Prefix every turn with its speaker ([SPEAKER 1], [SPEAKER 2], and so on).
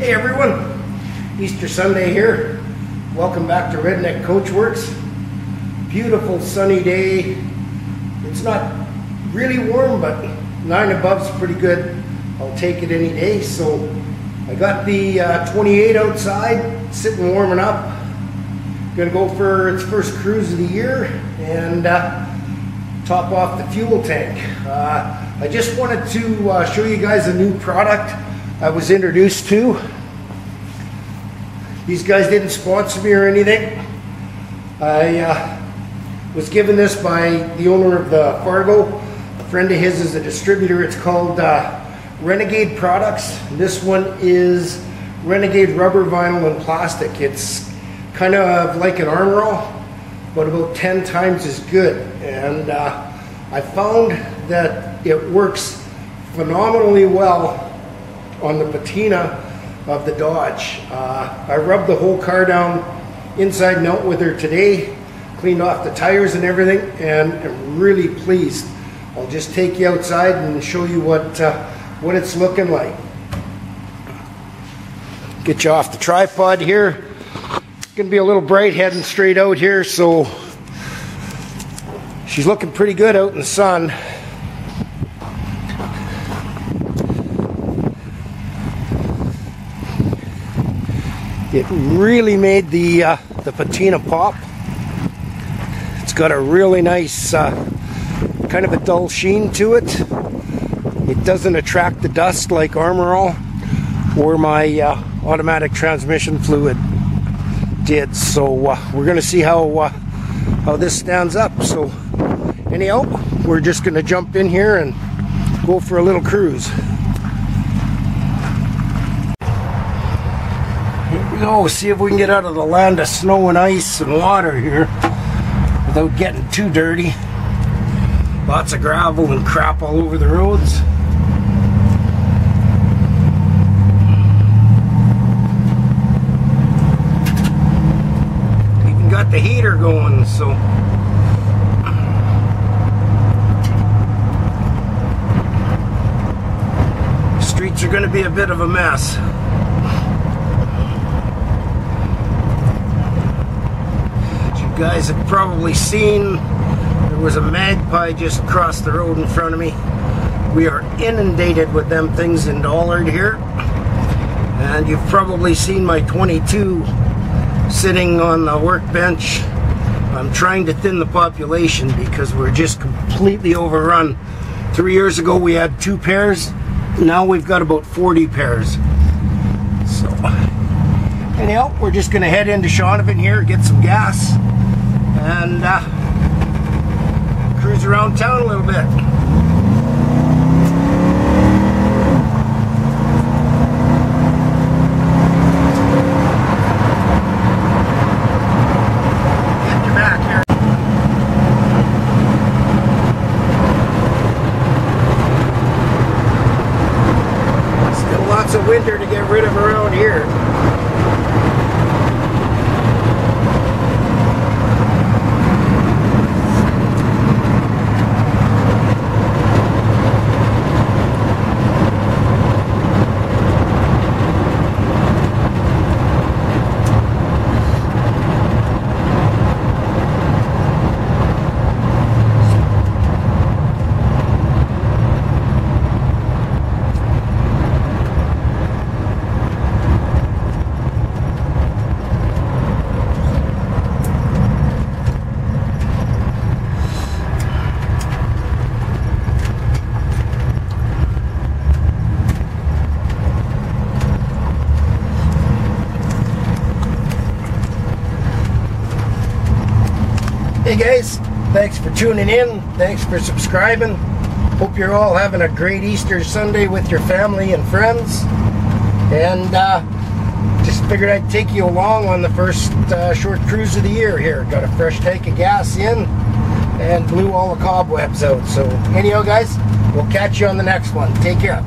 [SPEAKER 1] Hey everyone, Easter Sunday here. Welcome back to Redneck Coachworks. Beautiful sunny day. It's not really warm, but nine above is pretty good. I'll take it any day. So I got the uh, 28 outside, sitting warming up. Gonna go for its first cruise of the year and uh, top off the fuel tank. Uh, I just wanted to uh, show you guys a new product I was introduced to. These guys didn't sponsor me or anything. I uh, was given this by the owner of the Fargo. A friend of his is a distributor. It's called uh, Renegade Products. This one is Renegade rubber, vinyl, and plastic. It's kind of like an Armor All, but about 10 times as good. And uh, I found that it works phenomenally well on the patina of the Dodge. Uh, I rubbed the whole car down inside and out with her today, cleaned off the tires and everything, and I'm really pleased. I'll just take you outside and show you what, uh, what it's looking like. Get you off the tripod here. It's gonna be a little bright heading straight out here, so she's looking pretty good out in the sun. It really made the uh, the patina pop. It's got a really nice uh, kind of a dull sheen to it. It doesn't attract the dust like Armor All or my uh, automatic transmission fluid did. So uh, we're going to see how uh, how this stands up. So anyhow, we're just going to jump in here and go for a little cruise. Go, see if we can get out of the land of snow and ice and water here without getting too dirty. Lots of gravel and crap all over the roads. Even got the heater going, so streets are going to be a bit of a mess. Guys have probably seen there was a magpie just across the road in front of me. We are inundated with them things in Dollard here. And you've probably seen my 22 sitting on the workbench. I'm trying to thin the population because we're just completely overrun. Three years ago we had two pairs. Now we've got about 40 pairs. So, anyhow, we're just going to head into Shaunavon here, get some gas and uh, cruise around town a little bit. Get back here. Still lots of winter to get rid of around here. Hey guys, thanks for tuning in. Thanks for subscribing. Hope you're all having a great Easter Sunday with your family and friends. And uh, just figured I'd take you along on the first uh, short cruise of the year here. Got a fresh tank of gas in and blew all the cobwebs out. So anyhow guys, we'll catch you on the next one. Take care.